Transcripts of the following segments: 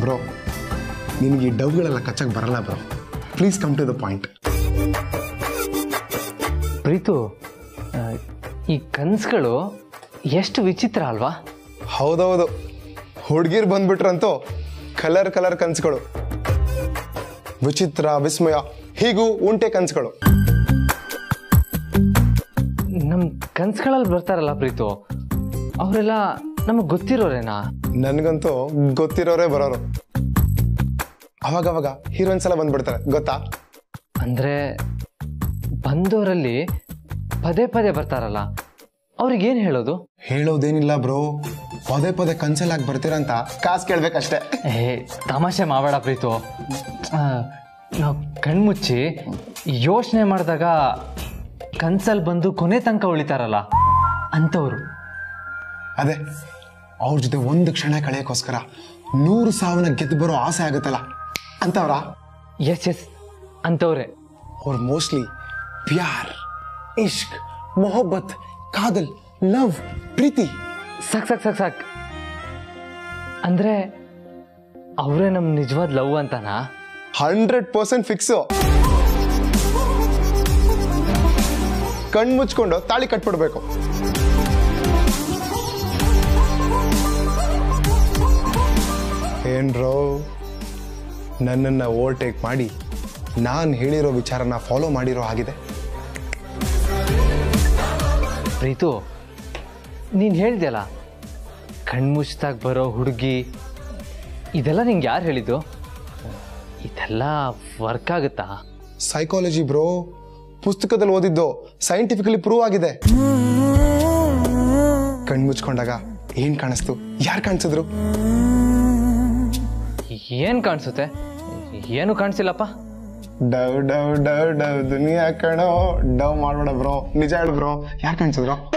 Bro ನಿನಗೆ ಈ ಡವ್ಗಳೆಲ್ಲ ಕಚ್ಚಕ್ಕೆ ಬರಲ್ಲ bro please come to the point Preetu ಈ ಕನ್ಸ್ಗಳು ಎಷ್ಟು ವಿಚಿತ್ರ ಅಲ್ವಾ? ಹೌದೌದು. ಹುಡುಗಿರು ಬಂದ್ಬಿಟ್ರಂತೂ ಕಲರ್ ಕಲರ್ ಕನಸುಗಳು. ವಿಚಿತ್ರ ವಿಸ್ಮಯ ಹೀಗೂ ಉಂಟೆ ಕನ್ಸ್ಗಳು. ನಮ್ಮ ಕನ್ಸ್ಗಳಲ್ಲಿ ಬರ್ತಾರಲ್ಲ ಪ್ರೀತು ಅವರೆಲ್ಲ ನಮಗೆ ಗೊತ್ತಿರೋರೇನಾ? ನನಗಂತೂ ಗೊತ್ತಿರೋರೇ ಬರೋರು. ಅವಾಗ ಹೀರೋಯಿನ್ಸ್ ಎಲ್ಲ ಬಂದ್ಬಿಡ್ತಾರೆ ಗೊತ್ತಾ? ಅಂದ್ರೆ ಬಂದವರಲ್ಲಿ ಪದೇ ಪದೇ ಬರ್ತಾರಲ್ಲ ಅವ್ರಿಗೇನು ಹೇಳೋದು? ಹೇಳೋದೇನಿಲ್ಲ ಬ್ರೋ. ಪದೇ ಪದೇ ಕನ್ಸಲ್ ಆಗಿ ಬರ್ತೀರಂತ ಕಾಸು ಕೇಳ್ಬೇಕಷ್ಟೇ. ಏ ತಮಾಷೆ ಮಾಡಬೇಡ ಪ್ರೀತು. ನಾವು ಕಣ್ಮುಚ್ಚಿ ಯೋಚನೆ ಮಾಡಿದಾಗ ಕನ್ಸಲ್ ಬಂದು ಕೊನೆ ತನಕ ಉಳಿತಾರಲ್ಲ ಅಂಥವ್ರು. ಅದೇ ಅವ್ರ ಜೊತೆ ಒಂದು ಕ್ಷಣ ಕಳೆಯೋಕ್ಕೋಸ್ಕರ ನೂರು ಸಾವಿನ ಗೆದ್ದು ಬರೋ ಆಸೆ ಆಗುತ್ತಲ್ಲ? ಅಂತವ್ರ? ಎಸ್ ಎಸ್ ಅಂತವ್ರೆ. ಅವ್ರು ಮೋಸ್ಟ್ಲಿ ಪ್ಯಾರ್ ಇಶ್ಕ್ ಮೊಹಬ್ಬತ್ ಕಾದಲ್ ಲವ್ ಪ್ರೀತಿ. ಸಾಕ್ ಸಾಕ್ ಸಾಕ್ ಸಾಕ್. ಅಂದ್ರೆ ಅವರೇ ನಮ್ಮ ನಿಜವಾದ ಲವ್ ಅಂತನಾ? Hundred percent fix. ಕಣ್ ಮುಚ್ಕೊಂಡು ತಾಳಿ ಕಟ್ಬಿಡ್ಬೇಕು. ಏನ್ರೋ ನನ್ನನ್ನು ಓವರ್ಟೇಕ್ ಮಾಡಿ ನಾನು ಹೇಳಿರೋ ವಿಚಾರನ ಫಾಲೋ ಮಾಡಿರೋ ಆಗಿದೆ ಪ್ರೀತು ನೀನು ಹೇಳಿದೆಯಲ್ಲ ಕಣ್ಮುಚ್ದಾಗ ಬರೋ ಹುಡುಗಿ ಇದೆಲ್ಲ ನಿಂಗೆ ಯಾರು ಹೇಳಿದ್ದು? ಇದೆಲ್ಲ ವರ್ಕ್ ಆಗುತ್ತಾ? ಸೈಕಾಲಜಿ ಬ್ರೋ ಪುಸ್ತಕದಲ್ಲಿ ಓದಿದ್ದು ಸೈಂಟಿಫಿಕಲಿ ಪ್ರೂವ್ ಆಗಿದೆ. ಕಣ್ಮುಚ್ಕೊಂಡಾಗ ಏನ್ ಕಾಣಿಸ್ತು? ಯಾರು ಕಾಣಿಸಿದ್ರು? ಏನು ಕಾಣಿಸುತ್ತೆ? ಏನು ಕಾಣಿಸಿಲ್ಲಪ್ಪ? ಡವ್ ಡವ್ ಡವ್ ಡವ್ ದುನಿಯಾ ಕಣೋ. ಡವ್ ಮಾಡ್ಬೇಡ ಬ್ರೋ. ನಿಜ ಹೇಳು ಬ್ರೋ. ಯಾರು ಕಾಣಿಸಿದ್ರು?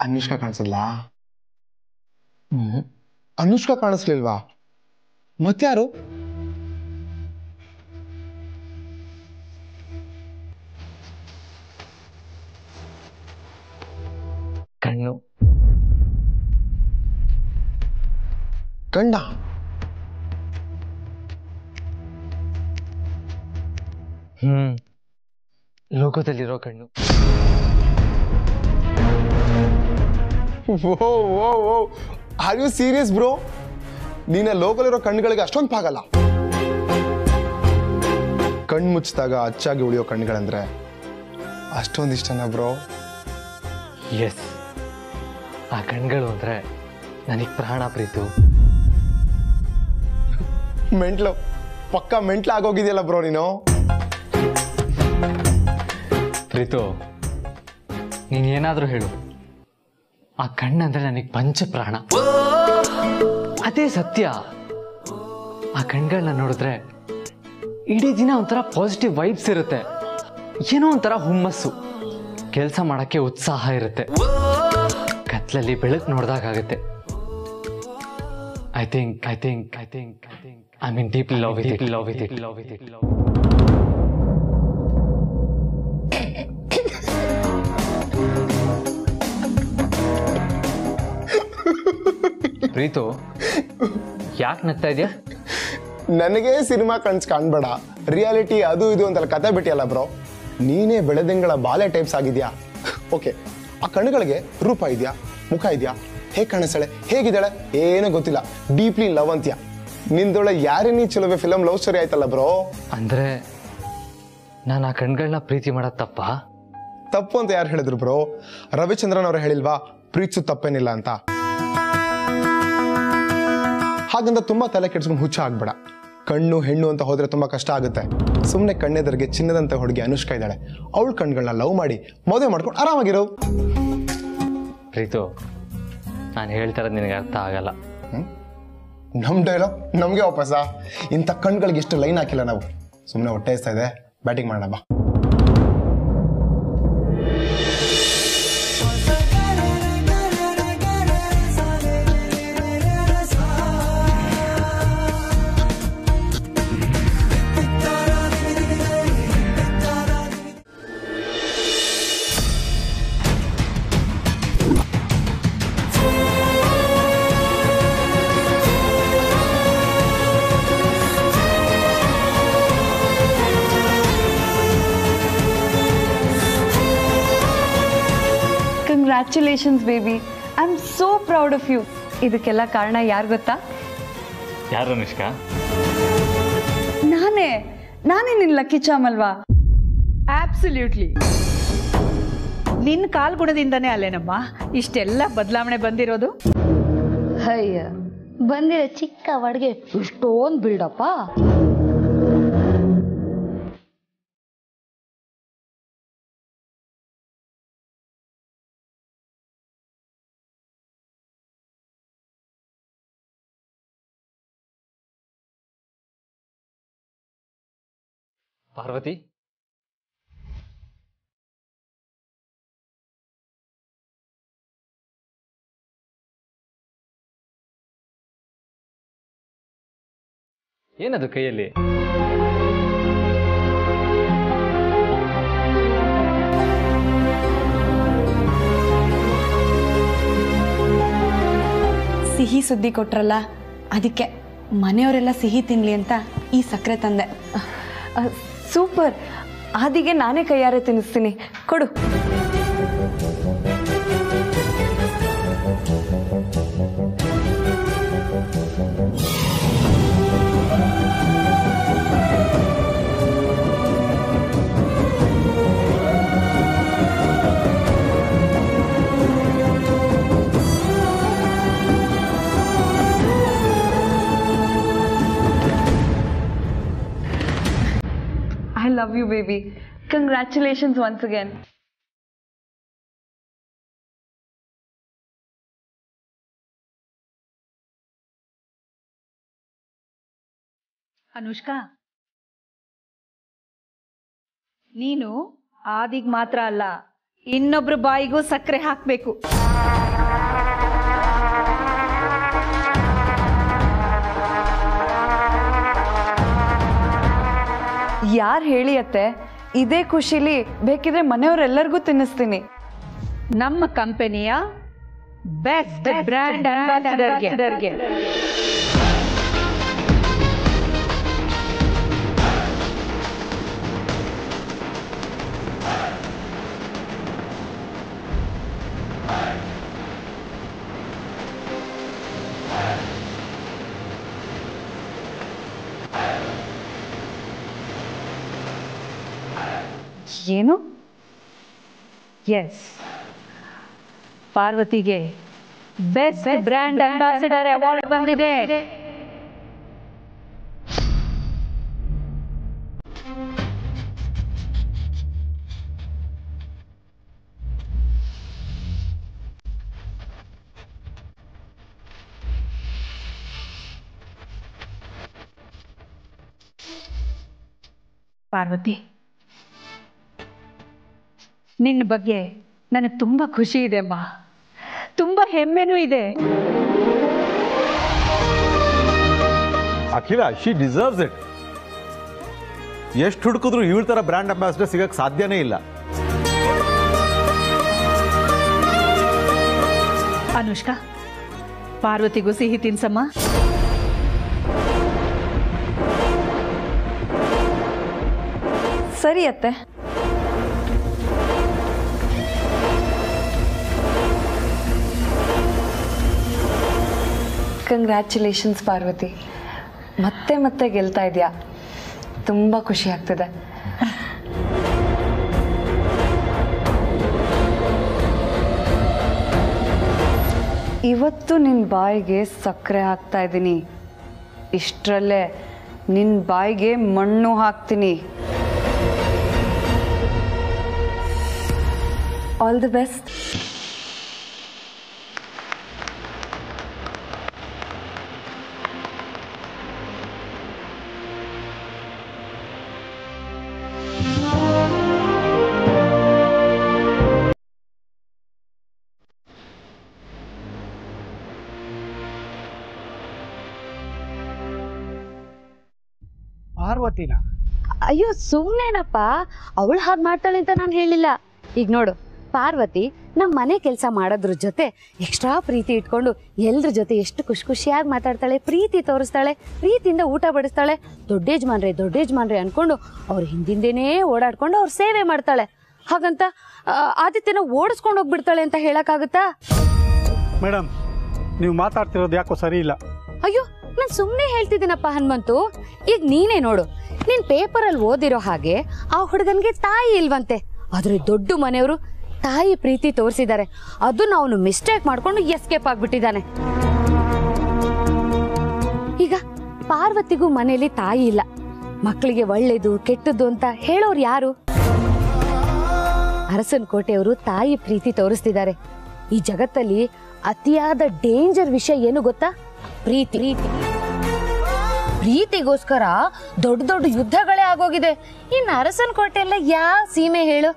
ಅನುಷ್ಕಾ ಕಾಣಿಸಿದ್ಲಾ? ಅನುಷ್ಕಾ ಕಾಣಿಸ್ಲಿಲ್ವಾ? ಮತ್ಯಾರು ಕಣ್ಣು. ಗಂಡ. ಹ್ಞೂ ಲೋಕದಲ್ಲಿರೋ ಕಣ್ಣು. ಓ ಓ ಓ. ಆರ್ ಯು ಸೀರಿಯಸ್ ಬ್ರೋ ನೀನ ಲೋಕಲಿರೋ ಕಣ್ಣುಗಳಿಗೆ ಅಷ್ಟೊಂದು ಪಾಗಲ್ಲ. ಕಣ್ಣು ಮುಚ್ಚಿದಾಗ ಅಚ್ಚಾಗಿ ಉಳಿಯೋ ಕಣ್ಣುಗಳಂದ್ರೆ ಅಷ್ಟೊಂದು ಇಷ್ಟನಾ ಬ್ರೋ ಎಸ್ ಆ ಕಣ್ಗಳು ಅಂದರೆ ನನಗೆ ಪ್ರಾಣ ಪ್ರೀತು ಮೆಂಟ್ಲು. ಪಕ್ಕ ಮೆಂಟ್ಲು ಆಗೋಗಿದೆಯಲ್ಲ ಬ್ರೋ ನೀನು? ಪ್ರೀತು, ನೀನು ಏನಾದರೂ ಹೇಳು. ಆ ಕಣ್ಣಂದ್ರೆ ನನಗೆ ಪಂಚ ಪ್ರಾಣ ಅದೇ ಸತ್ಯ. ಆ ಕಣ್ಗಳನ್ನ ನೋಡಿದ್ರೆ ಇಡೀ ದಿನ ಒಂಥರ ಪಾಸಿಟಿವ್ ವೈಬ್ಸ್ ಇರುತ್ತೆ. ಏನೋ ಒಂಥರ ಹುಮ್ಮಸ್ಸು. ಕೆಲಸ ಮಾಡೋಕ್ಕೆ ಉತ್ಸಾಹ ಇರುತ್ತೆ. ಕತ್ಲಲ್ಲಿ ಬೆಳಕು ನೋಡ್ದಾಗುತ್ತೆ I think I think I think I think I mean deeply love love love it, love with it. Preetu ಯಾಕೆ ನಗ್ತಾ ಇದೆಯಾ? ನನಗೆ ಸಿನಿಮಾ ಕಣ್ಸ್ ಕಾಣ್ಬೇಡ. ರಿಯಾಲಿಟಿ ಅದು ಇದು ಅಂತೆಲ್ಲ ಕತೆ ಬಿಟ್ಟಿಯಲ್ಲ ಬ್ರೋ. ನೀನೇ ಬೆಳೆದಂಗಳ ಬಾಲೆ ಟೈಪ್ಸ್ ಆಗಿದ್ಯಾ? ಓಕೆ ಆ ಕಣ್ಣುಗಳಿಗೆ ರೂಪ ಇದೆಯಾ? ಮುಖ ಇದೆಯಾ? ಹೇಗೆ ಕಾಣಿಸ್ತಾಳೆ ಹೇಗಿದ್ದಾಳೆ? ಏನೂ ಗೊತ್ತಿಲ್ಲ. ಡೀಪ್ಲಿ ಲವ್ ಅಂತ್ಯ? ನಿಂದೊಳ ಯಾರೇ ನೀ ಚಲೋವೆ ಫಿಲಮ್ ಲವ್ ಸ್ಟೋರಿ ಆಯ್ತಲ್ಲ ಬ್ರೋ ಅಂದ್ರೆ ನಾನು ಆ ಕಣ್ಗಳನ್ನ ಪ್ರೀತಿ ಮಾಡೋದು ತಪ್ಪ? ತಪ್ಪು ಅಂತ ಯಾರು ಹೇಳಿದ್ರು ಬ್ರೋ ರವಿಚಂದ್ರನ್ ಅವರು ಹೇಳಿಲ್ವಾ? ಪ್ರೀತಿಸು ತಪ್ಪೇನಿಲ್ಲ ಅಂತ. ಹಾಗಂತ ತುಂಬಾ ತಲೆ ಕೆಡ್ಸ್ಕೊಂಡು ಹುಚ್ಚ ಆಗ್ಬೇಡ. ಕಣ್ಣು ಹೆಣ್ಣು ಅಂತ ಹೋದ್ರೆ ತುಂಬಾ ಕಷ್ಟ ಆಗುತ್ತೆ. ಸುಮ್ಮನೆ ಕಣ್ಣೆದರಿಗೆ ಚಿನ್ನದಂತ ಹುಡುಗಿ ಅನುಷ್ಕಾ ಇದ್ದಾಳೆ. ಅವಳ ಕಣ್ಗಳನ್ನ ಲವ್ ಮಾಡಿ ಮದುವೆ ಮಾಡ್ಕೊಂಡು ಆರಾಮಾಗಿರೋ. ಪ್ರೀತು ನಾನು ಹೇಳ್ತಾರೆ ನಿನಗೆ ಅರ್ಥ ಆಗಲ್ಲ. ನಮ್ಮ ಡೈಲಾಗ್ ನಮಗೆ ವಾಪಸ್ಸಾ? ಇಂಥ ಕಣ್ಗಳಿಗೆ ಇಷ್ಟು ಲೈನ್ ಹಾಕಿಲ್ಲ ನಾವು. ಸುಮ್ಮನೆ ಹೊಟ್ಟೆ ಇದೆ. ಬ್ಯಾಟಿಂಗ್ ಮಾಡೋಣ ಬಾ. Congratulations baby I am so proud of you ಇದಕ್ಕೆಲ್ಲ ಕಾರಣ ಯಾರು ಗೊತ್ತಾ? ಯಾರು ಅನುಷ್ಕಾ? ನಾನೇ. ನಾನೇ ನಿನ್ನ ಲಕ್ಕಿ ಚಾಮ್ ಅಲ್ವಾ? ಆಬ್ಸಲ್ಯೂಟ್ಲಿ ನಿನ್ನ ಕಾಲ್ಗುಣದಿಂದನೇ ಅಲ್ಲೇನಮ್ಮ? ಇಷ್ಟೆಲ್ಲ ಬದಲಾವಣೆ ಬಂದಿರೋದು? ಅಯ್ಯ ಬಂದಿರೋ ಚಿಕ್ಕ ಅಡುಗೆ ಇಷ್ಟೊಂದು ಬಿಲ್ಡಪ್ಪ ಪಾರ್ವತಿ? ಏನದು ಕೈಯಲ್ಲಿ? ಸಿಹಿ ಸುದ್ದಿ ಕೊಟ್ರಲ್ಲ ಅದಕ್ಕೆ ಮನೆಯವರೆಲ್ಲ ಸಿಹಿ ತಿನ್ಲಿ ಅಂತ ಈ ಸಕ್ಕರೆ ತಂದೆ. ಸೂಪರ್. ಆದಿಗೆ ನಾನೇ ಕೈಯಾರೆ ತಿನ್ನಿಸ್ತೀನಿ. ಕೊಡು. Baby. Congratulations once again. Anushka ನೀನು ಆದಿಗ್ ಮಾತ್ರ ಅಲ್ಲ ಇನ್ನೊಬ್ರ ಬಾಯಿಗೂ ಸಕ್ಕರೆ ಹಾಕ್ಬೇಕು ಯಾರು ಹೇಳಿ ಅತ್ತೆ ಇದೇ ಖುಷಿಲಿ ಬೇಕಿದ್ರೆ ಮನೆಯವರೆಲ್ಲರಿಗೂ ತಿನ್ನಿಸ್ತೀನಿ. ನಮ್ಮ ಕಂಪನಿಯ ಬೆಸ್ಟ್ ಬ್ರ್ಯಾಂಡ್ ಅಂಬಾಸಿಡರ್ಗೆ ಏನು ಎಸ್ ಪಾರ್ವತಿಗೆ ಬೆಸ್ಟ್ ಬ್ರ್ಯಾಂಡ್ ಅಂಬಾಸಿಡರ್ ಅವಾರ್ಡ್ ಬಂದಿದೆ ಪಾರ್ವತಿ ನಿನ್ನ ಬಗ್ಗೆ ನನಗೆ ತುಂಬ ಖುಷಿ ಇದೆ ಅಮ್ಮ. ತುಂಬ ಹೆಮ್ಮೆನೂ ಇದೆ. ಅಖಿಲ ಶಿ ಡಿಸರ್ವ್ಸ್ ಇಟ್ ಎಷ್ಟು ಹುಡುಕಿದ್ರು ಇವಳ ಥರ ಬ್ರ್ಯಾಂಡ್ ಅಂಬಾಸಿಡರ್ ಸಿಗಕ್ಕೆ ಸಾಧ್ಯನೇ ಇಲ್ಲ. ಅನುಷ್ಕಾ ಪಾರ್ವತಿಗೂ ಸಿಹಿ ತಿನ್ಸಮ್ಮ. ಸರಿ ಅತ್ತೆ. ಕಂಗ್ರ್ಯಾಚುಲೇಷನ್ಸ್ ಪಾರ್ವತಿ. ಮತ್ತೆ ಮತ್ತೆ ಗೆಲ್ತಾ ಇದೆಯಾ? ತುಂಬ ಖುಷಿ ಆಗ್ತಿದೆ. ಇವತ್ತು ನಿನ್ನ ಬಾಯಿಗೆ ಸಕ್ಕರೆ ಹಾಕ್ತಾ ಇದ್ದೀನಿ. ಇಷ್ಟರಲ್ಲೇ ನಿನ್ನ ಬಾಯಿಗೆ ಮಣ್ಣು ಹಾಕ್ತೀನಿ. ಆಲ್ ದಿ ಬೆಸ್ಟ್ ಪಾರ್ವತಿನ? ಅಯ್ಯೋ ಸುಮ್ಮನೆನಪ್ಪ ಅವಳು ಹಾಗೆ ಮಾಡ್ತಾಳೆ ಅಂತ ನಾನು ಹೇಳಿಲ್ಲ. ಈಗ ನೋಡು ಪಾರ್ವತಿ ನಮ್ಮ ಮನೆ ಕೆಲಸ ಮಾಡೋದ್ರ ಜೊತೆ ಎಕ್ಸ್ಟ್ರಾ ಪ್ರೀತಿ ಇಟ್ಕೊಂಡು ಎಲ್ಲರ ಜೊತೆ ಎಷ್ಟು ಖುಷಿ ಖುಷಿಯಾಗಿ ಮಾತಾಡ್ತಾಳೆ ಪ್ರೀತಿ ತೋರಿಸ್ತಾಳೆ ಪ್ರೀತಿಯಿಂದ ಊಟ ಬಡಿಸ್ತಾಳೆ ದೊಡ್ಡ ಯಜಮಾನ್ರೆ ದೊಡ್ಡ ಯಜಮಾನ್ರೆ ಅನ್ಕೊಂಡು ಅವ್ರ ಹಿಂದಿಂದೇನೇ ಓಡಾಡ್ಕೊಂಡು ಅವ್ರ ಸೇವೆ ಮಾಡ್ತಾಳೆ. ಹಾಗಂತ ಆದಿತ್ಯನ ಓಡಿಸ್ಕೊಂಡು ಹೋಗ್ಬಿಡ್ತಾಳೆ ಅಂತ ಹೇಳಕ್ಕಾಗತ್ತಾ? ಮೇಡಮ್ ನೀವು ಮಾತಾಡ್ತಿರೋದು ಯಾಕೋ ಸರಿ ಇಲ್ಲ. ಅಯ್ಯೋ ನಾನ್ ಸುಮ್ಮನೆ ಹೇಳ್ತಿದ್ದೀನಪ್ಪ ಹನುಮಂತು. ಈಗ ನೀನೇ ನೋಡು, ನೀನು ಪೇಪರಲ್ಲಿ ಓದಿರೋ ಹಾಗೆ ಆ ಹುಡುಗನಿಗೆ ತಾಯಿ ಇಲ್ವಂತೆ. ಆದರೆ ದೊಡ್ಡ ಮನೆಯವರು ತಾಯಿ ಪ್ರೀತಿ ತೋರಿಸಿದ್ದಾರೆ. ಅದನ್ನ ಅವನು ಮಿಸ್ಟೇಕ್ ಮಾಡ್ಕೊಂಡು ಎಸ್ಕೇಪ್ ಆಗ್ಬಿಟ್ಟಿದ್ದಾನೆ. ಈಗ ಪಾರ್ವತಿಗೂ ಮನೆಯಲ್ಲಿ ತಾಯಿ ಇಲ್ಲ. ಮಕ್ಕಳಿಗೆ ಒಳ್ಳೇದು, ಕೆಟ್ಟದ್ದು ಅಂತ ಹೇಳೋರು ಯಾರು? ಅರಸನ್ ಕೋಟೆಯವರು ತಾಯಿ ಪ್ರೀತಿ ತೋರಿಸ್ತಿದ್ದಾರೆ. ಈ ಜಗತ್ತಲ್ಲಿ ಅತಿಯಾದ ಡೇಂಜರ್ ವಿಷಯ ಏನು ಗೊತ್ತಾ? ಪ್ರೀತಿ. ಪ್ರೀತಿ ಪ್ರೀತಿಗೋಸ್ಕರ ದೊಡ್ಡ ದೊಡ್ಡ ಯುದ್ಧಗಳೇ ಆಗೋಗಿದೆ. ಇನ್ನು ಅರಸನ್ ಕೋಟೆ ಎಲ್ಲ ಯಾವ ಸೀಮೆ ಹೇಳು?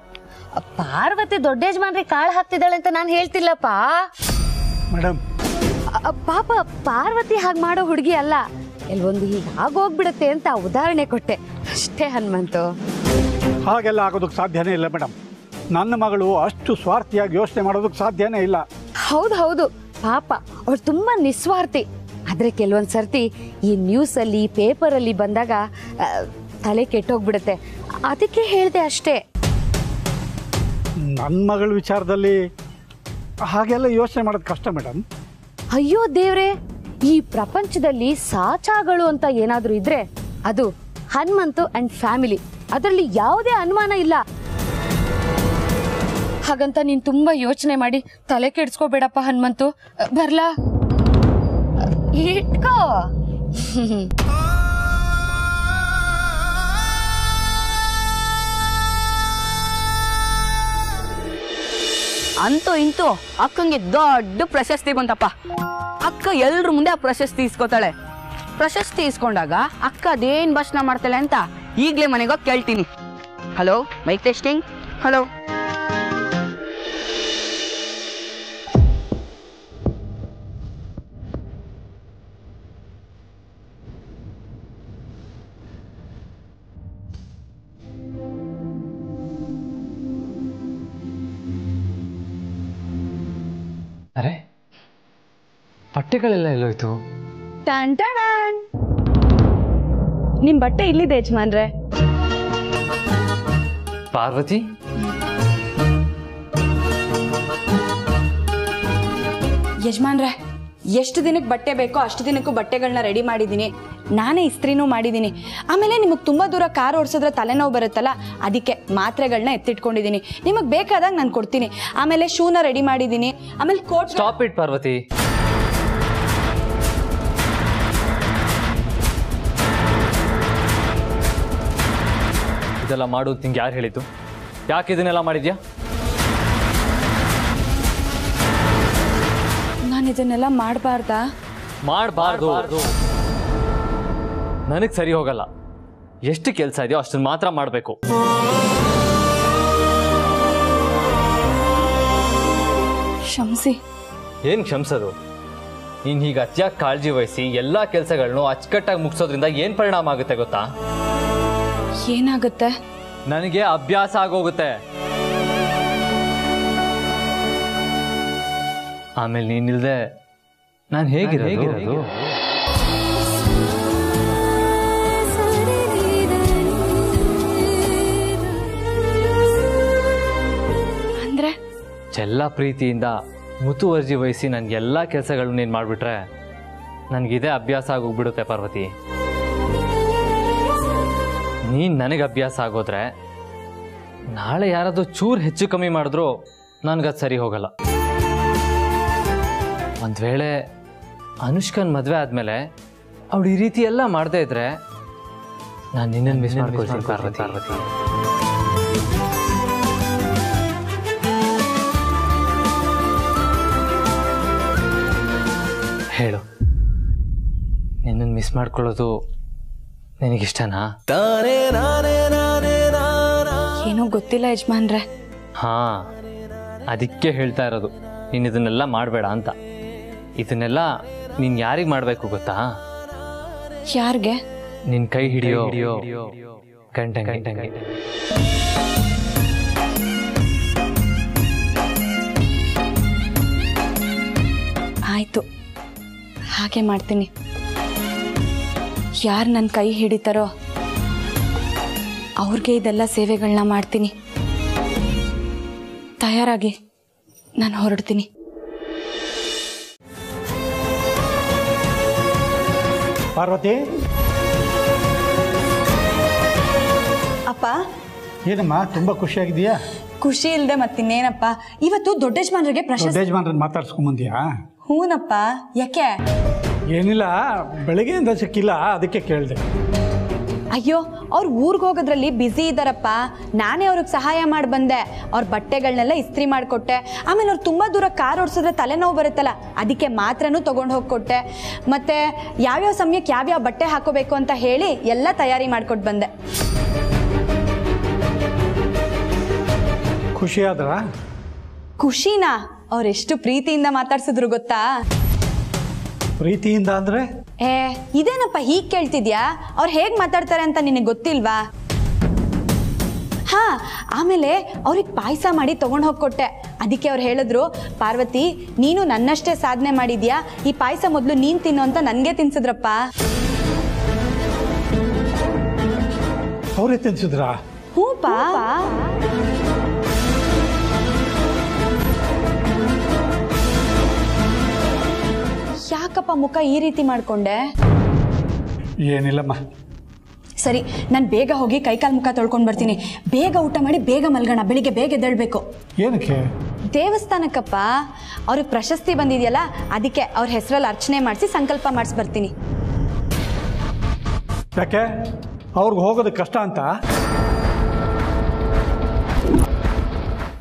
ಪಾರ್ವತಿ ದೊಡ್ಡ ಯಜಮಾನ್ರಿ ಕಾಳು ಹಾಕ್ತಿದ್ದಾಳೆ ಅಂತ ನಾನು ಹೇಳ್ತಿಲ್ಲಪ್ಪ. ಮೇಡಮ್ ಪಾಪ ಪಾರ್ವತಿ ಹಾಗೆ ಮಾಡೋ ಹುಡುಗಿ ಅಲ್ಲ. ಎಲ್ವೊಂದು ಹೀಗೆ ಆಗೋಗ್ಬಿಡುತ್ತೆ ಅಂತ ಉದಾಹರಣೆ ಕೊಟ್ಟೆ. ಅಷ್ಟೇ ಹನುಮಂತು. ಹಾಗೆಲ್ಲ ಆಗೋದಕ್ಕೆ ಸಾಧ್ಯನೇ ಇಲ್ಲ ಮೇಡಮ್ ನನ್ನ ಮಗಳು ಅಷ್ಟು ಸ್ವಾರ್ಥಿಯಾಗಿ ಯೋಚನೆ ಮಾಡೋದಕ್ಕೆ ಸಾಧ್ಯನೇ ಇಲ್ಲ. ಹೌದು ಹೌದು. ಪಾಪ ಅವಳು ತುಂಬಾ ನಿಸ್ವಾರ್ಥಿ. ಆದ್ರೆ ಕೆಲವೊಂದು ಸರ್ತಿ ಈ ನ್ಯೂಸಲ್ಲಿ ಪೇಪರಲ್ಲಿ ಪೇಪರ್ ಅಲ್ಲಿ ಬಂದಾಗ ತಲೆ ಕೆಟ್ಟೋಗ್ಬಿಡುತ್ತೆ. ಅದಕ್ಕೆ ಹೇಳಿದೆ ಅಷ್ಟೇ. ನನ್ನ ಮಗಳ ವಿಚಾರದಲ್ಲಿ ಹಾಗೆಲ್ಲ ಯೋಚನೆ ಮಾಡೋದು ಕಷ್ಟ ಮೇಡಮ್ ಅಯ್ಯೋ ದೇವ್ರೆ ಈ ಪ್ರಪಂಚದಲ್ಲಿ ಸಾಚಾಗಳು ಅಂತ ಏನಾದರೂ ಇದ್ರೆ ಅದು ಹನುಮಂತು ಅಂಡ್ ಫ್ಯಾಮಿಲಿ ಅದರಲ್ಲಿ ಯಾವುದೇ ಅನುಮಾನ ಇಲ್ಲ. ಹಾಗಂತ ನೀನು ತುಂಬ ಯೋಚನೆ ಮಾಡಿ ತಲೆ ಕೆಡಿಸ್ಕೋಬೇಡಪ್ಪ ಹನುಮಂತು. ಬರ್ಲಾ? ಇಟ್ಕೋ. ಅಂತೂ ಇಂತೂ ಅಕ್ಕಂಗೆ ದೊಡ್ಡ ಪ್ರಶಸ್ತಿ ಬಂತಪ್ಪ. ಅಕ್ಕ ಎಲ್ರ ಮುಂದೆ ಆ ಪ್ರಶಸ್ತಿ ಇಸ್ಕೋತಾಳೆ. ಪ್ರಶಸ್ತಿ ಇಸ್ಕೊಂಡಾಗ ಅಕ್ಕ ಅದೇನ್ ಭಾಷಣ ಮಾಡ್ತಾಳೆ ಅಂತ ಈಗಲೇ ಮನೆಗೋಗಿ ಕೇಳ್ತೀನಿ. ಹಲೋ ಮೈಕ್ ಟೆಸ್ಟಿಂಗ್ ಹಲೋ ಬಟ್ಟೆಗಳೆಲ್ಲ ಎಲ್ಲೋಯ್ತು? ಟನ್. ನಿಮ್ ಬಟ್ಟೆ ಇಲ್ಲಿದೆ ಯಜಮಾನ್ರೆ. ಪಾರ್ವತಿ? ಯಜಮಾನ್ರೆ ಎಷ್ಟು ದಿನಕ್ಕೆ ಬಟ್ಟೆ ಬೇಕೋ ಅಷ್ಟು ದಿನಕ್ಕೂ ಬಟ್ಟೆಗಳನ್ನ ರೆಡಿ ಮಾಡಿದ್ದೀನಿ. ನಾನೇ ಇಸ್ತ್ರಿನೂ ಮಾಡಿದ್ದೀನಿ. ಆಮೇಲೆ ನಿಮಗೆ ತುಂಬ ದೂರ ಕಾರ್ ಓಡಿಸಿದ್ರೆ ತಲೆನೋವು ಬರುತ್ತಲ್ಲ ಅದಕ್ಕೆ ಮಾತ್ರೆಗಳನ್ನ ಎತ್ತಿಟ್ಕೊಂಡಿದ್ದೀನಿ. ನಿಮಗೆ ಬೇಕಾದಾಗ ನಾನು ಕೊಡ್ತೀನಿ. ಆಮೇಲೆ ಶೂನ ರೆಡಿ ಮಾಡಿದ್ದೀನಿ. ಆಮೇಲೆ ಕೋಟ್ ಸ್ಟಾಪ್ ಇಟ್ ಪಾರ್ವತಿ. ಇದೆಲ್ಲ ಮಾಡೋದು ನಿಂಗೆ ಯಾರು ಹೇಳಿದ್ದು? ಯಾಕೆ ಇದನ್ನೆಲ್ಲ ಮಾಡಿದ್ಯಾ? ನಾನು ಇದನ್ನೆಲ್ಲ ಮಾಡಬಾರ್ದಾ? ಮಾಡಬಾರ್ದು. ನನಗೆ ಸರಿ ಹೋಗಲ್ಲ. ಎಷ್ಟು ಕೆಲಸ ಇದೆಯೋ ಅಷ್ಟನ್ನು ಮಾತ್ರ ಮಾಡಬೇಕು. ಕ್ಷಮಿಸಿ. ಏನು ಕ್ಷಮಿಸೋದು? ನೀನು ಹೀಗೆ ಅತಿಯಾಗಿ ಕಾಳಜಿ ವಹಿಸಿ ಎಲ್ಲ ಕೆಲಸಗಳನ್ನು ಅಚ್ಚುಕಟ್ಟಾಗಿ ಮುಗಿಸೋದ್ರಿಂದ ಏನು ಪರಿಣಾಮ ಆಗುತ್ತೆ ಗೊತ್ತಾ? ಏನಾಗುತ್ತೆ? ನನಗೆ ಅಭ್ಯಾಸ ಆಗೋಗುತ್ತೆ. ಆಮೇಲೆ ನೀನಿಲ್ದೆ ನಾನು ಹೇಗಿರೋದು? ಅಂದ್ರೆ? ಚೆಲ್ಲ ಪ್ರೀತಿಯಿಂದ ಮುತುವರ್ಜಿ ವಹಿಸಿ ನನ್ಗೆಲ್ಲ ಎಲ್ಲ ಕೆಲಸಗಳನ್ನ ನೀನು ಮಾಡಿಬಿಟ್ರೆ ನನಗಿದೆ ಅಭ್ಯಾಸ ಆಗೋಗ್ಬಿಡುತ್ತೆ ಪಾರ್ವತಿ. ನೀನು ನನಗೆ ಅಭ್ಯಾಸ ಆಗೋದ್ರೆ ನಾಳೆ ಯಾರಾದರೂ ಚೂರು ಹೆಚ್ಚು ಕಮ್ಮಿ ಮಾಡಿದ್ರು ನನಗದು ಸರಿ ಹೋಗಲ್ಲ. ಒಂದು ವೇಳೆ ಅನುಷ್ಕನ್ ಮದುವೆ ಆದಮೇಲೆ ಅವಳು ಈ ರೀತಿ ಎಲ್ಲ ಮಾಡದೇ ಇದ್ರೆ ನಾನು ನಿನ್ನನ್ನು ಮಿಸ್ ಮಾಡ್ಕೊಳ್ತೀನಿ ಪಾರ್ವತಿ ಪಾರ್ವತಿ. ಹೇಳು. ನಿನ್ನನ್ನು ಮಿಸ್ ಮಾಡ್ಕೊಳ್ಳೋದು ನಿನಗಿಷ್ಟನಾ? ಏನೋ ಗೊತ್ತಿಲ್ಲ ಯಜಮಾನ್ರೆ. ಹಾ ಅದಕ್ಕೆ ಹೇಳ್ತಾ ಇರೋದು. ನೀನು ಇದನ್ನೆಲ್ಲ ಮಾಡಬೇಡ ಅಂತ. ಇದನ್ನೆಲ್ಲ ನೀನು ಯಾರಿಗೆ ಮಾಡಬೇಕು ಗೊತ್ತಾ? ಯಾರಿಗೆ? ನಿನ್ನ ಕೈ ಹಿಡಿಯೋ ಹಿಡಿಯೋ ಗಂಟೆ ಗಂಟೆ ಗಂಟೆ ಆಯ್ತು. ಹಾಗೆ ಮಾಡ್ತೀನಿ. ಯಾರು ನನ್ನ ಕೈ ಹಿಡಿತಾರೋ ಅವ್ರಿಗೆ ಇದೆಲ್ಲ ಸೇವೆಗಳನ್ನ ಮಾಡ್ತೀನಿ. ತಯಾರಾಗಿ ನಾನು ಹೊರಡ್ತೀನಿ. ಪಾರ್ವತಿ? ಅಪ್ಪ? ಏನಮ್ಮ ತುಂಬಾ ಖುಷಿಯಾಗಿದೆಯಾ ಖುಷಿ ಇಲ್ಲದೆ ಮತ್ತಿನ್ನೇನಪ್ಪ? ಇವತ್ತು ದೊಡ್ಡ ಯಜಮಾನ್ರಿಗೆ ಪ್ರಶ್ನೆ ಪ್ರಶಸ್ತಿ ಯಜಮಾನ್ರನ್ನ ಮಾತಾಡ್ಸ್ಕೊಂಬಂದ್ಯಾ? ಹೂನಪ್ಪ ಯಾಕೆ? ಏನಿಲ್ಲ ಬೆಳಗ್ಗೆಯಿಂದ ಸಿಕ್ಕಿಲ್ಲ ಅದಕ್ಕೆ ಕೇಳಿದೆ. ಅಯ್ಯೋ ಅವ್ರು ಊರಿಗೆ ಹೋಗೋದ್ರಲ್ಲಿ ಬ್ಯುಸಿ ಇದ್ದಾರಪ್ಪ ನಾನೇ ಅವ್ರಿಗೆ ಸಹಾಯ ಮಾಡಿ ಬಂದೆ. ಅವ್ರ ಬಟ್ಟೆಗಳನ್ನೆಲ್ಲ ಇಸ್ತ್ರಿ ಮಾಡಿಕೊಟ್ಟೆ. ಆಮೇಲೆ ಅವ್ರು ತುಂಬ ದೂರ ಕಾರ್ ಓಡಿಸಿದ್ರೆ ತಲೆನೋವು ಬರುತ್ತಲ್ಲ ಅದಕ್ಕೆ ಮಾತ್ರನೂ ತೊಗೊಂಡು ಹೋಗಿ ಕೊಟ್ಟೆ ಮತ್ತು ಯಾವ್ಯಾವ ಸಮಯಕ್ಕೆ ಯಾವ್ಯಾವ ಬಟ್ಟೆ ಹಾಕೋಬೇಕು ಅಂತ ಹೇಳಿ ಎಲ್ಲ ತಯಾರಿ ಮಾಡಿಕೊಟ್ಟು ಬಂದೆ. ಖುಷಿಯಾದ್ರ ಖುಷಿನಾ? ಅವ್ರೆಷ್ಟು ಪ್ರೀತಿಯಿಂದ ಮಾತಾಡ್ಸಿದ್ರು ಗೊತ್ತಾ? ಪ್ರೀತಿಯಿಂದ ಅಂದ್ರೆ? ಏ ಇದೇನಪ್ಪ ಹೀಗ್ ಕೇಳ್ತಿದ್ಯಾ? ಅವ್ರು ಹೇಗ್ ಮಾತಾಡ್ತಾರೆ ಅಂತ ನಿನಗೆ ಗೊತ್ತಿಲ್ವಾ? ಹಾ ಆಮೇಲೆ ಅವ್ರಿಗೆ ಪಾಯಸ ಮಾಡಿ ತಗೊಂಡು ಹೋಗ್ಕೊಟ್ಟೆ. ಅದಕ್ಕೆ ಅವ್ರು ಹೇಳಿದ್ರು ಪಾರ್ವತಿ ನೀನು ನನ್ನಷ್ಟೇ ಸಾಧನೆ ಮಾಡಿದ್ಯಾ? ಈ ಪಾಯಸ ಮೊದಲು ನೀನ್ ತಿನ್ನು ಅಂತ ನನಗೆ ತಿನ್ಸಿದ್ರಪ್ಪ. ಅವರೇ ತಿನ್ಸಿದ್ರಾ? ಹೂಪಾ? ಯಾಕಪ್ಪ ಮುಖ ಈ ರೀತಿ ಮಾಡ್ಕೊಂಡೆ. ಏನಿಲ್ಲಮ್ಮ. ಸರಿ ನಾನು ಬೇಗ ಹೋಗಿ ಕೈಕಾಲು ಮುಖ ತೊಳ್ಕೊಂಡು ಬರ್ತೀನಿ. ಬೇಗ ಊಟ ಮಾಡಿ ಬೇಗ ಮಲ್ಗೋಣ ಬೆಳಿಗ್ಗೆ ಬೇಗ ಎದ್ದೇಳ್ಬೇಕು. ಏನಕ್ಕೆ? ದೇವಸ್ಥಾನಕ್ಕಪ್ಪ ಅವ್ರಿಗೆ ಪ್ರಶಸ್ತಿ ಬಂದಿದೆಯಲ್ಲ ಅದಕ್ಕೆ ಅವ್ರ ಹೆಸರಲ್ಲಿ ಅರ್ಚನೆ ಮಾಡಿಸಿ ಸಂಕಲ್ಪ ಮಾಡಿಸಿ ಬರ್ತೀನಿ. ಯಾಕೆ? ಅವ್ರಿಗೆ ಹೋಗೋದು ಕಷ್ಟ ಅಂತ?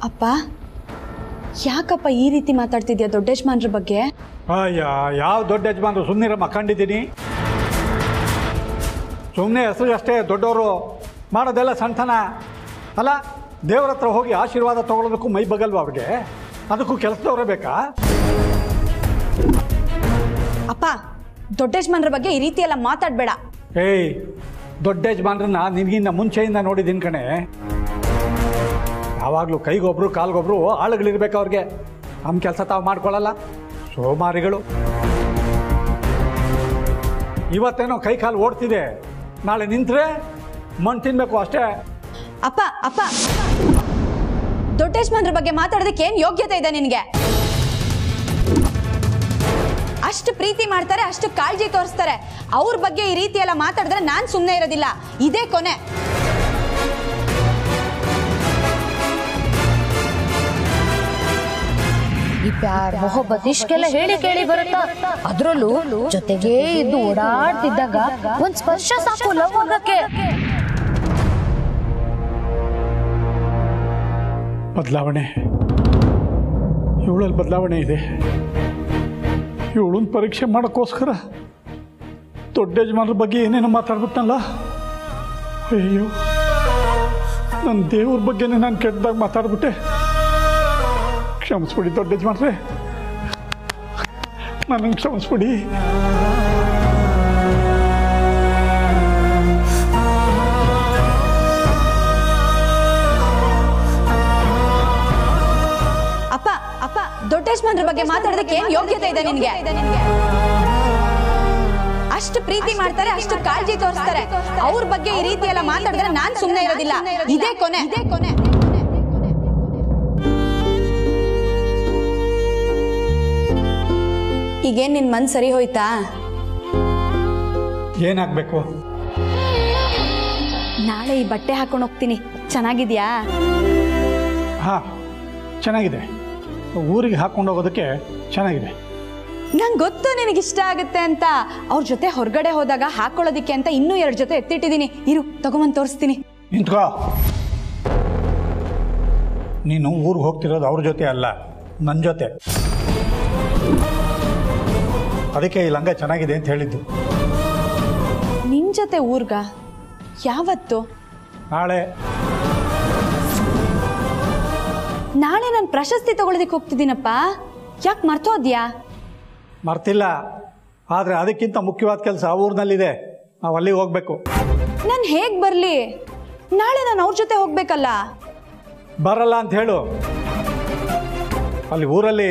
ಅಪ್ಪ ಯಾಕಪ್ಪ ಈ ರೀತಿ ಮಾತಾಡ್ತಿದ್ಯಾ ದೊಡ್ಡ ಯಜಮಾನ್ರ ಬಗ್ಗೆ? ಅಯ್ಯ ಯಾವ ದೊಡ್ಡ ಯಜಮಾನ್ರು? ಸುಮ್ಮನಿರಮ್ಮ ಕಂಡಿದ್ದೀನಿ. ಸುಮ್ಮನೆ ಹೆಸರು ಅಷ್ಟೇ ದೊಡ್ಡವರು ಮಾಡೋದೆಲ್ಲ ಸಣ್ಣತನ ಅಲ್ಲ ದೇವ್ರ ಹತ್ರ ಹೋಗಿ ಆಶೀರ್ವಾದ ತಗೊಳ್ಳೋದಕ್ಕೂ ಮೈ ಬಗಲ್ವ ಅವ್ರಿಗೆ? ಅದಕ್ಕೂ ಕೆಲಸದವ್ರೇ ಬೇಕಾ? ಅಪ್ಪ ದೊಡ್ಡ ಯಜಮಾನ್ರ ಬಗ್ಗೆ ಈ ರೀತಿ ಎಲ್ಲ ಮಾತಾಡಬೇಡ. ಏಯ್ ದೊಡ್ಡ ಯಜಮಾನ್ರನ್ನ ನಿನಗಿನ್ನ ಮುಂಚೆಯಿಂದ ನೋಡಿದ್ದೀನಿ ಕಣೆ. ಯಾವಾಗಲೂ ಕೈಗೊಬ್ರು, ಕಾಲ್ಗೊಬ್ರು ಆಳುಗಳಿರ್ಬೇಕು ಅವ್ರಿಗೆ. ನಮ್ಮ ಕೆಲಸ ತಾವು ಮಾಡ್ಕೊಳ್ಳಲ್ಲ ಸೋಮಾರಿಗಳು. ಇವತ್ತೇನೋ ಕೈ ಕಾಲು ಓಡ್ತಿದೆ. ನಾಳೆ ನಿಂತರೆ ಮಣ್ಣು ತಿನ್ಬೇಕು ಅಷ್ಟೇ. ಅಪ್ಪ ಅಪ್ಪ. ದೊಡ್ಡ ಬಗ್ಗೆ ಮಾತಾಡೋದಕ್ಕೆ ಏನು ಯೋಗ್ಯತೆ ಇದೆ ನಿನಗೆ? ಅಷ್ಟು ಪ್ರೀತಿ ಮಾಡ್ತಾರೆ, ಅಷ್ಟು ಕಾಳಜಿ ತೋರಿಸ್ತಾರೆ. ಅವ್ರ ಬಗ್ಗೆ ಈ ರೀತಿ ಎಲ್ಲ ಮಾತಾಡಿದ್ರೆ ನಾನು ಸುಮ್ಮನೆ ಇರೋದಿಲ್ಲ. ಇದೇ ಕೊನೆ. ಈ ಪ್ಯಾರ್ ಮೊಹಬ್ಬತ್ ಇಷ್ಟೆಲ್ಲ ಹೇಳಿ ಕೇಳಿ ಬರುತ್ತಾ? ಅದ್ರಲ್ಲೂ ಜೊತೆಗೆ ಇದ್ದು ಓಡಾಡ್ತಿದ್ದಾಗ ಒಂದ್ ಸ್ಪರ್ಶ ಸಾಕು ಲವ್ ಆಗಕ್ಕೆ ಬದಲಾವಣೆ. ಇವಳಲ್ಲಿ ಬದಲಾವಣೆ ಇದೆ. ಇವಳನ್ನ ಪರೀಕ್ಷೆ ಮಾಡೋಕ್ಕೋಸ್ಕರ ದೊಡ್ಡ ಯಜಮಾನ್ರ ಬಗ್ಗೆ ಏನೇನು ಮಾತಾಡ್ಬಿಟ್ನಲ್ಲ? ಅಯ್ಯೋ ನನ್ನ ದೇವ್ರ ಬಗ್ಗೆನೇ ನಾನು ಕೆಟ್ಟದಾಗ ಮಾತಾಡ್ಬಿಟ್ಟೆ. ಕ್ಷಮಿಸ್ಬಿಡಿ, ದೊಡ್ಡ ಯಜಮಾನ್ರೆ. ನನಗೆ ಕ್ಷಮಿಸ್ಬಿಡಿ. ಅಪ್ಪ ಅಪ್ಪ, ದೊಡ್ಡ ಯಜಮಾನ್ರ ಬಗ್ಗೆ ಮಾತಾಡೋದಕ್ಕೆ ಏನ್ ಯೋಗ್ಯತೆ ಇದೆ ನಿನಗೆ? ಅಷ್ಟು ಪ್ರೀತಿ ಮಾಡ್ತಾರೆ, ಅಷ್ಟು ಕಾಳಜಿ ತೋರಿಸ್ತಾರೆ. ಅವ್ರ ಬಗ್ಗೆ ಈ ರೀತಿ ಎಲ್ಲ ಮಾತಾಡಿದ್ರೆ ನಾನ್ ಸುಮ್ಮನೆ ಇರೋದಿಲ್ಲ. ಇದೇ ಕೊನೆ ಇದೇ ಕೊನೆ. ಈಗೇನ್ ನಿನ್ ಮನ್ ಸರಿ ಹೋಯ್ತಾ? ಏನಾಗಬೇಕು? ನಾಳೆ ಈ ಬಟ್ಟೆ ಹಾಕೊಂಡು ಹೋಗ್ತೀನಿ. ಚೆನ್ನಾಗಿದ್ಯಾ? ಹಾ ಚೆನ್ನಾಗಿದೆ. ಊರಿಗೆ ಹಾಕೊಂಡು ಹೋಗೋದಕ್ಕೆ ಚೆನ್ನಾಗಿದೆ. ನಂಗೆ ಗೊತ್ತು ನಿನಗೆ ಇಷ್ಟ ಆಗುತ್ತೆ ಅಂತ. ಅವ್ರ ಜೊತೆ ಹೊರಗಡೆ ಹೋದಾಗ ಹಾಕೊಳ್ಳೋದಿಕ್ಕೆ ಅಂತ ಇನ್ನೂ ಎರಡು ಜೊತೆ ಎತ್ತಿಟ್ಟಿದ್ದೀನಿ ಇರು ತಗೊಂಬಂದು ತೋರಿಸ್ತೀನಿ. ನಿಂತ್ಕೋ. ನೀನು ಊರಿಗೆ ಹೋಗ್ತಿರೋದು ಅವ್ರ ಜೊತೆ ಅಲ್ಲ ನನ್ನ ಜೊತೆ. ಅದಕ್ಕೆ ಈ ಲಂಗ ಚೆನ್ನಾಗಿದೆ ಅಂತ ಹೇಳಿದ್ದು. ನಿನ್ ಜೊತೆ ಊರ್ಗ ಯಾವತ್ತು? ನಾಳೆ. ನಾಳೆ ನಾನು ಪ್ರಶಸ್ತಿ ತಗೊಳ್ಳೋದಕ್ಕೆ ಹೋಗ್ತಿದ್ದೀನಪ್ಪ. ಯಾಕೆ ಮರ್ತೋದ್ಯಾ ಮರ್ತಿಲ್ಲ. ಆದರೆ ಅದಕ್ಕಿಂತ ಮುಖ್ಯವಾದ ಕೆಲಸ ಊರಿನಲ್ಲಿದೆ. ನಾವು ಅಲ್ಲಿಗೆ ಹೋಗಬೇಕು. ನಾನು ಹೇಗೆ ಬರಲಿ? ನಾಳೆ ನಾನು ಅವ್ರ ಜೊತೆ ಹೋಗ್ಬೇಕಲ್ಲ. ಬರಲ್ಲ ಅಂತ ಹೇಳು. ಅಲ್ಲಿ ಊರಲ್ಲಿ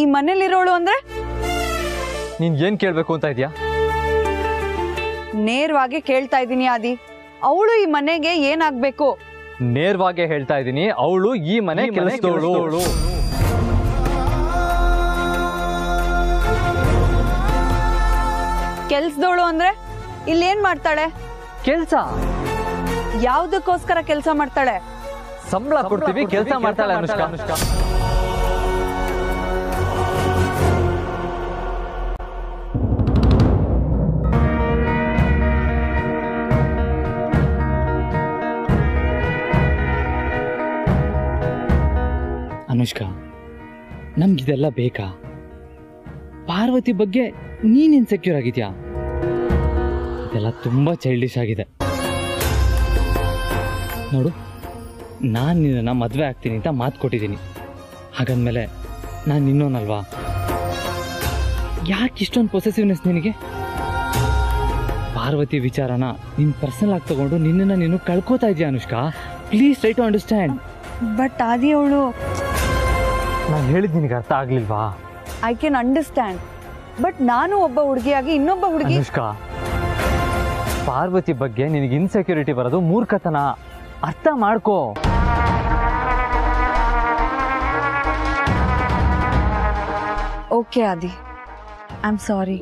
ಈ ಮನೇಲಿರೋಳು ಅಂದ್ರೆ? ನೀನ್ ಏನ್ ಕೇಳ್ಬೇಕು ಅಂತ ಇದೆಯಾ? ನೇರವಾಗಿ ಕೇಳ್ತಾ ಇದ್ದೀನಿ ಆದಿ. ಅವಳು ಈ ಮನೆಗೆ ಏನಾಗ್ಬೇಕು? ನೇರವಾಗಿ ಹೇಳ್ತಾ ಇದ್ದೀನಿ ಅವಳು ಈ ಮನೆ ಕೆಲಸದವಳು. ಕೆಲ್ಸದವಳು. ಅಂದ್ರೆ? ಇಲ್ಲಿ ಏನ್ ಮಾಡ್ತಾಳೆ? ಕೆಲ್ಸ. ಯಾವ್ದಕ್ಕೋಸ್ಕರ ಕೆಲಸ ಮಾಡ್ತಾಳೆ? ಸಂಬಳ ಕೊಡ್ತೀವಿ ಕೆಲಸ ಮಾಡ್ತಾಳೆ ಅನುಷ್ಕಾ. ಅನುಷ್ಕಾ, ನಮ್ಗಿದೆಲ್ಲ ಬೇಕಾ? ಪಾರ್ವತಿ ಬಗ್ಗೆ ನೀನ್ ಇನ್ಸೆಕ್ಯೂರ್ ಆಗಿದ್ಯಾ? ಇದೆಲ್ಲ ತುಂಬಾ ಚೈಲ್ಡಿಶ್ ಆಗಿದೆ. ನೋಡು, ನಾನು ನಿನ್ನ ಮದುವೆ ಆಗ್ತೀನಿ ಅಂತ ಮಾತು ಕೊಟ್ಟಿದ್ದೀನಿ. ಹಾಗಂದಮೇಲೆ ನಾನು ನಿನ್ನೋನಲ್ವಾ? ಯಾಕೆ ಇಷ್ಟೊಂದು ಪೊಸೆಸಿವ್ನೆಸ್ ನಿನಗೆ? ಪಾರ್ವತಿ ವಿಚಾರನ ನಿನ್ನ ಪರ್ಸನಲ್ ಆಗಿ ತಗೊಂಡು ನಿನ್ನನ್ನು ನೀನು ಕಳ್ಕೊತಾ ಇದೆಯಾ Anushka? Please try to understand but ಅವಳು ನಾನು ಹೇಳಿದ್ ನಿನಗೆ ಅರ್ಥ ಆಗ್ಲಿಲ್ವಾ? ಐ ಕ್ಯಾನ್ ಅಂಡರ್ಸ್ಟ್ಯಾಂಡ್ ಬಟ್ ನಾನು ಒಬ್ಬ ಹುಡುಗಿಯಾಗಿ ಇನ್ನೊಬ್ಬ ಹುಡುಗಿ ಅನುಷ್ಕಾ ಪಾರ್ವತಿ ಬಗ್ಗೆ ನಿನಗೆ ಇನ್ಸೆಕ್ಯೂರಿಟಿ ಬರೋದು ಮೂರ್ಖತನ. ಅರ್ಥ ಮಾಡ್ಕೋ. Okay Adi I am sorry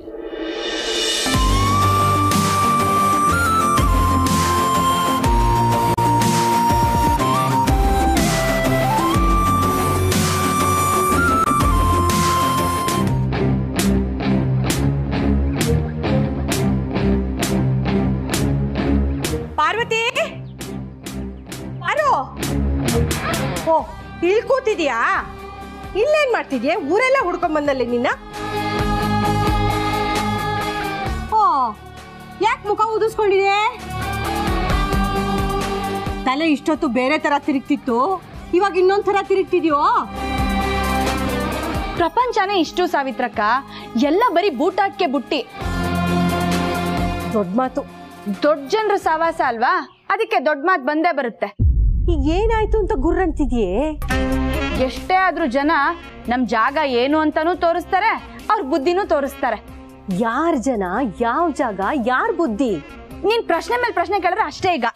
ಕೂತಿದ್ಯಾ ಇಲ್ಲೇನ್ ಮಾಡ್ತಿದ್ಯ? ಊರೆಲ್ಲ ಹುಡ್ಕೊಂಡ್ ಬಂದಲ್ಲಿ ನಿನ್ನ? ಓ ಯಾಕೆ ಮುಖ ಉದಿಸ್ಕೊಂಡಿದೆ? ತಲೆ ಇಷ್ಟೊತ್ತು ಬೇರೆ ತರ ತಿರುಗ್ತಿತ್ತು. ಇವಾಗ ಇನ್ನೊಂದ್ ತರ ತಿರುಗ್ತಿದ್ಯೋ? ಪ್ರಪಂಚನೇ ಇಷ್ಟು ಸಾವಿತ್ರಕ್ಕ. ಎಲ್ಲ ಬರೀ ಬೂಟಾಕ್ಕೆ ಬುಟ್ಟಿ. ದೊಡ್ಡ ಮಾತು. ದೊಡ್ಡ ಜನರ ಸಾವಾಸ ಅಲ್ವಾ? ಅದಕ್ಕೆ ದೊಡ್ಡ ಮಾತು ಬಂದೇ ಬರುತ್ತೆ. ಈಗ ಏನಾಯ್ತು ಅಂತ ಗುರ್ರಂತಿದ್ಯೇ? ಎಷ್ಟೇ ಆದ್ರೂ ಜನ ನಮ್ ಜಾಗ ಏನು ಅಂತಾನೂ ತೋರಿಸ್ತಾರೆ ಅವ್ರ ಬುದ್ಧಿನೂ ತೋರಿಸ್ತಾರೆ. ಯಾರ ಜನ ಯಾವ ಜಾಗ ಯಾರ ಬುದ್ಧಿ? ನೀನ್ ಪ್ರಶ್ನೆ ಮೇಲೆ ಪ್ರಶ್ನೆ ಕೇಳಿದ್ರೆ ಅಷ್ಟೇ ಈಗ.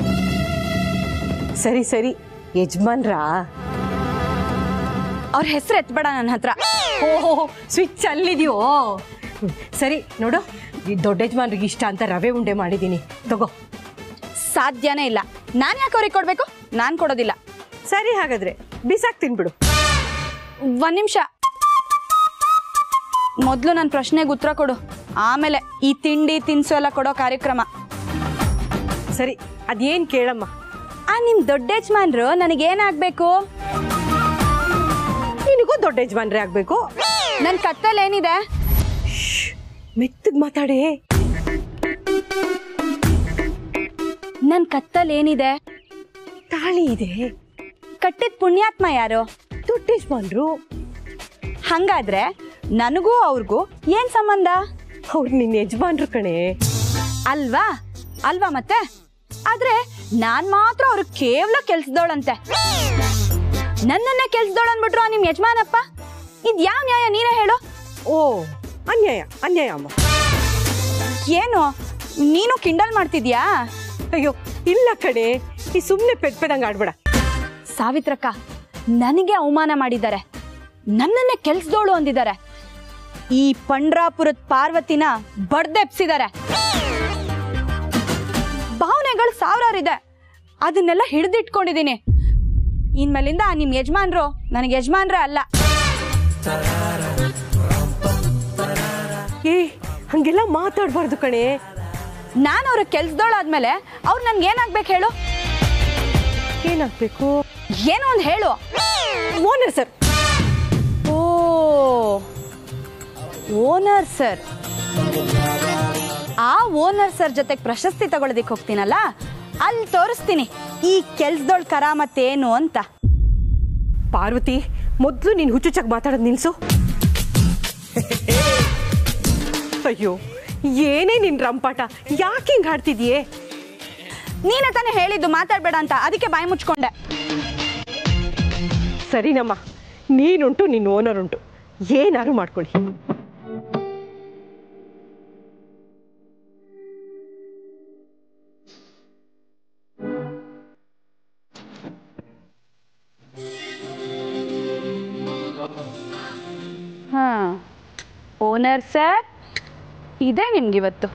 ಸರಿ ಸರಿ. ಯಜಮಾನ್ರ? ಅವ್ರ ಹೆಸರು ಎತ್ಬೇಡ ನನ್ನ ಹತ್ರ. ಓಹೋ ಸ್ವಿಚ್ ಅಲ್ಲಿದ್ಯೋ? ಸರಿ ನೋಡು. ಈ ದೊಡ್ಡ ಯಜಮಾನ್ರಿಗೆ ಇಷ್ಟ ಅಂತ ರವೆ ಉಂಡೆ ಮಾಡಿದ್ದೀನಿ ತಗೋ. ಸಾಧ್ಯನೇ ಇಲ್ಲ. ನಾನು ಯಾಕೆ ಅವ್ರಿಗೆ ಕೊಡಬೇಕು? ನಾನು ಕೊಡೋದಿಲ್ಲ. ಸರಿ ಹಾಗಾದ್ರೆ ಬಿಸಾಕ್ ತಿನ್ಬಿಡು. ಒಂದ್ ನಿಮಿಷ. ಮೊದ್ಲು ನನ್ನ ಪ್ರಶ್ನೆಗೆ ಉತ್ತರ ಕೊಡು. ಆಮೇಲೆ ಈ ತಿಂಡಿ ತಿನಿಸು ಎಲ್ಲ ಕೊಡೋ ಕಾರ್ಯಕ್ರಮ. ಸರಿ ಅದೇನ್ ಕೇಳಮ್ಮ? ಆ ನಿಮ್ ದೊಡ್ಡ ಯಜಮಾನ್ರು ನನಗೇನಾಗ್ಬೇಕು ನಿನಗೂ ದೊಡ್ಡ ಯಜಮಾನ್ರೆ ಆಗ್ಬೇಕು? ನನ್ ಕತ್ತಲ್ಲಿ ಏನಿದೆ? ಮೆತ್ತಗ್ ಮಾತಾಡಿ. ನನ್ ಕತ್ತಲ್ಲಿ ಏನಿದೆ? ತಾಳಿ ಇದೆ. ಕಟ್ಟಿದ ಪುಣ್ಯಾತ್ಮ ಯಾರು? ದೊಡ್ಡ ಯಜಮಾನ್ರು? ಹಂಗಾದ್ರೆ ನನಗೂ ಅವ್ರಿಗೂ ಏನ್ ಸಂಬಂಧ? ಅವ್ರು ನಿನ್ನ ಯಜಮಾನ್ರು ಕಣೆ. ಅಲ್ವಾ? ಅಲ್ವಾ ಮತ್ತೆ? ಆದ್ರೆ ನಾನ್ ಮಾತ್ರ ಅವ್ರು ಕೇವಲ ಕೆಲ್ಸದವಳಂತೆ ನನ್ನನ್ನ ಕೆಲ್ಸದವಳು ಅಂದ್ಬಿಟ್ರು ನಿಮ್ ಯಜಮಾನಪ್ಪ? ಇದ್ ಯಾವ ನ್ಯಾಯ ನೀನೇ ಹೇಳು. ಓ ಅನ್ಯಾಯ ಅನ್ಯಾಯ ಅಮ್ಮ. ಏನು? ನೀನು ಕಿಂಡಲ್ ಮಾಡ್ತಿದ್ಯಾ? ಅಯ್ಯೋ ಇಲ್ಲ ಕಡೆ ಈ ಸುಮ್ನೆ ಪೆದ್ ಪೆದಂಗೆ ಆಡ್ಬೇಡ. ಸಾವಿತ್ರಕ್ಕ ನನಗೆ ಅವಮಾನ ಮಾಡಿದ್ದಾರೆ. ನನ್ನನ್ನೇ ಕೆಲ್ಸದೋಳು ಅಂದಿದ್ದಾರೆ. ಈ ಪಂಡ್ರಾಪುರದ ಪಾರ್ವತಿನ ಬಡ್ದೆಪ್ಸಿದ್ದಾರೆ ಭಾವನೆಗಳು ಸಾವಿರಾರಿದೆ. ಅದನ್ನೆಲ್ಲ ಹಿಡಿದಿಟ್ಕೊಂಡಿದ್ದೀನಿ. ಇನ್ಮೇಲಿಂದ ನಿಮ್ ಯಜಮಾನ್ರು ನನಗೆ ಯಜಮಾನ್ರೇ ಅಲ್ಲ. ಏ ಹಂಗೆಲ್ಲ ಮಾತಾಡ್ಬಾರ್ದು ಕಣೆ. ನಾನು ಅವ್ರ ಕೆಲ್ಸದೋಳಾದ್ಮೇಲೆ ಅವ್ರು ನನ್ಗೆ ಏನಾಗ್ಬೇಕು ಹೇಳು? ಏನಾಗ್ಬೇಕು? ಏನೋ ಒಂದು ಹೇಳು. ಓನರ್ ಸರ್ ಓ ಓನರ್ ಸರ್ ಆ ಓನರ್ ಸರ್ ಜೊತೆಗೆ ಪ್ರಶಸ್ತಿ ತಗೊಳ್ಳೋದಕ್ಕೆ ಹೋಗ್ತೀನಲ್ಲ ಅಲ್ಲಿ ತೋರಿಸ್ತೀನಿ ಈ ಕೆಲ್ಸದೊಳ್ ಕರಾಮತ್ತೇನು ಅಂತ. ಪಾರ್ವತಿ ಮೊದಲು ನೀನು ಹುಚ್ಚುಚ್ಚಾಗಿ ಮಾತಾಡೋದು ನಿಲ್ಸು. ಅಯ್ಯೋ ಏನೇ ನಿನ್ ರಂಪಾಟ ಯಾಕೆ ಹಿಂಗ್ ಹಾಡ್ತಿದ್ಯೇ? ನೀನೇ ತಾನೇ ಹೇಳಿದ್ದು ಮಾತಾಡ್ಬೇಡ ಅಂತ ಅದಕ್ಕೆ ಬಾಯಿ ಮುಚ್ಕೊಂಡೆ. ಸರಿನಮ್ಮ ನೀನುಂಟು ನಿನ್ನ ಓನರ್ ಉಂಟು ಏನಾದ್ರು ಮಾಡ್ಕೊಳ್ಳಿ. ಹಾ ಓನರ್ ಸರ್ ಇದೆ ನಿಮ್ಗಿವತ್ತು.